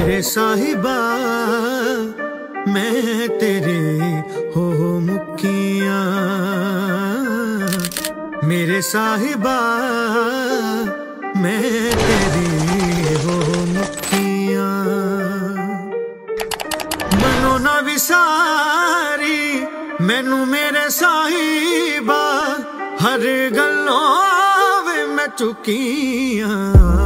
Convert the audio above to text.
मेरे साहिबा, मैं तेरे हो मुखिया। मेरे साहिबा, मैं तेरी हो मुखिया। मनो ना विसारी, मैनू मेरे साहिबा, हर गलों में चुकिया हाँ।